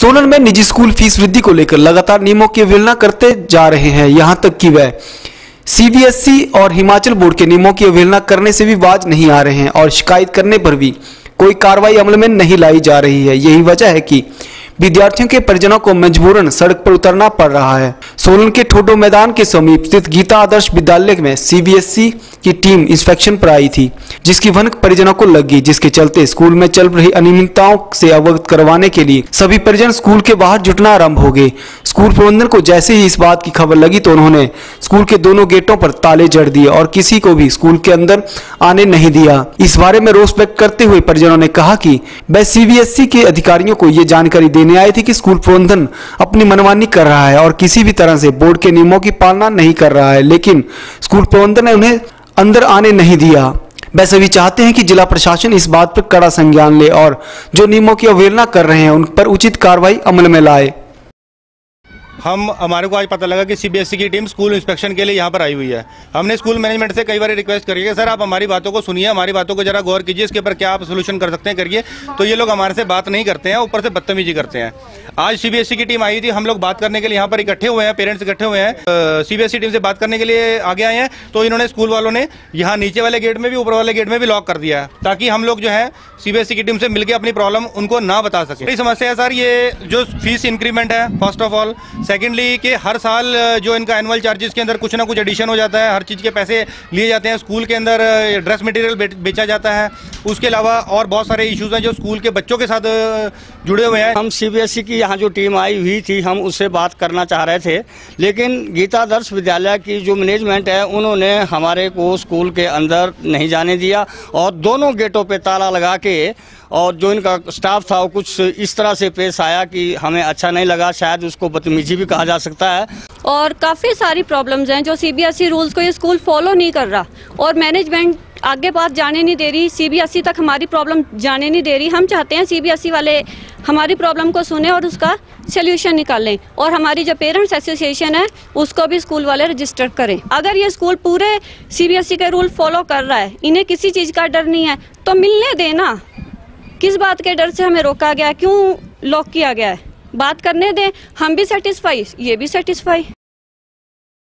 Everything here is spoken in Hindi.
सोलन में निजी स्कूल फ़ीस वृद्धि को लेकर लगातार नियमों की अवहेलना करते जा रहे हैं। यहाँ तक कि वह सीबीएसई और हिमाचल बोर्ड के नियमों की अवहेलना करने से भी बाज नहीं आ रहे हैं और शिकायत करने पर भी कोई कार्रवाई अमल में नहीं लाई जा रही है। यही वजह है कि विद्यार्थियों के परिजनों को मजबूरन सड़क पर उतरना पड़ रहा है। सोलन के ठोडो मैदान के समीप स्थित गीता आदर्श विद्यालय में सीबीएसई की टीम इंस्पेक्शन पर आई थी, जिसकी भनक परिजनों को लगी, जिसके चलते स्कूल में चल रही अनियमितताओं से अवगत करवाने के लिए सभी परिजन स्कूल के बाहर जुटना आरंभ हो गए। स्कूल प्रबंधन को जैसे ही इस बात की खबर लगी तो उन्होंने स्कूल के दोनों गेटों पर ताले जड़ दिए और किसी को भी स्कूल के अंदर आने नहीं दिया। इस बारे में रोष व्यक्त करते हुए परिजनों ने कहा कि वह सीबीएसई के अधिकारियों को ये जानकारी देने आई थी कि स्कूल प्रबंधन अपनी मनमानी कर रहा है और किसी भी तरह से बोर्ड के नियमों की पालना नहीं कर रहा है, लेकिन स्कूल प्रबंधन ने उन्हें अंदर आने नहीं दिया। वैसे सभी चाहते हैं कि जिला प्रशासन इस बात पर कड़ा संज्ञान ले और जो नियमों की अवहेलना कर रहे हैं उन पर उचित कार्रवाई अमल में लाए। हम, हमारे को आज पता लगा कि सीबीएसई की टीम स्कूल इंस्पेक्शन के लिए यहाँ पर आई हुई है। हमने स्कूल मैनेजमेंट से कई बार रिक्वेस्ट करी है सर, आप हमारी बातों को सुनिए, हमारी बातों को जरा गौर कीजिए, इसके ऊपर क्या आप सोल्यूशन कर सकते हैं, करिए। तो ये लोग हमारे से बात नहीं करते हैं, ऊपर से बदतमीजी करते हैं। आज सीबीएसई की टीम आई थी, हम लोग बात करने के लिए यहाँ पर इकट्ठे हुए हैं पेरेंट्स इकट्ठे हुए हैं। सीबीएसई टीम से बात करने के लिए आगे आए हैं तो इन्होंने स्कूल वालों ने यहाँ नीचे वाले गेट में भी, ऊपर वाले गेट में भी लॉक कर दिया है, ताकि हम लोग जो है सीबीएसई की टीम से मिलकर अपनी प्रॉब्लम उनको ना बता सके। समस्या है, सर, ये जो फ़ीस इंक्रीमेंट है फ़र्स्ट ऑफ़ ऑल सेकेंडली कि हर साल जो इनका एनुअल चार्जेस के अंदर कुछ ना कुछ एडिशन हो जाता है, हर चीज़ के पैसे लिए जाते हैं स्कूल के अंदर ड्रेस मटेरियल बेचा जाता है। उसके अलावा और बहुत सारे इश्यूज़ हैं जो स्कूल के बच्चों के साथ जुड़े हुए हैं। हम सीबीएसई की यहाँ जो टीम आई हुई थी, हम उससे बात करना चाह रहे थे। लेकिन गीता दर्श विद्यालय की जो मैनेजमेंट है, उन्होंने हमारे को स्कूल के अंदर नहीं जाने दिया और दोनों गेटों पर ताला लगा के और जो इनका स्टाफ था, वो कुछ इस तरह से पेश आया कि हमें अच्छा नहीं लगा, शायद उसको बदतमीजी भी कहा जा सकता है। और काफ़ी सारी प्रॉब्लम्स हैं जो सीबीएसई रूल्स को ये स्कूल फॉलो नहीं कर रहा। और मैनेजमेंट आगे बात जाने नहीं दे रही। सीबीएसई तक हमारी प्रॉब्लम जाने नहीं दे रही। हम चाहते हैं सीबीएसई वाले हमारी प्रॉब्लम को सुने और उसका सोल्यूशन निकालें। और हमारी जो पेरेंट्स एसोसिएशन है, उसको भी स्कूल वाले रजिस्टर करें। अगर ये स्कूल पूरे सीबीएसई के रूल फॉलो कर रहा है, इन्हें किसी चीज़ का डर नहीं है तो मिलने देना। किस बात के डर से हमें रोका गया? क्यों लॉक किया गया है? बात करने दें हम भी सेटिस्फाई ये भी सेटिस्फाई